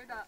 对的。